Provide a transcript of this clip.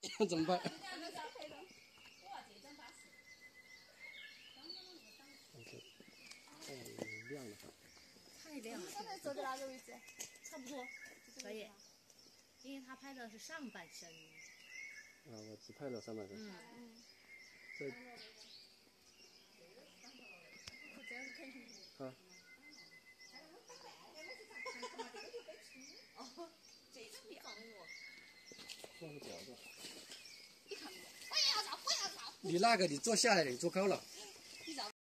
怎么办？太亮了哈。太亮了。刚才走在哪个位置？差不多可以，因为他拍的是上半身。啊，我只拍了。上半身。嗯。这。放个表子。你那个你坐下来，你坐高了。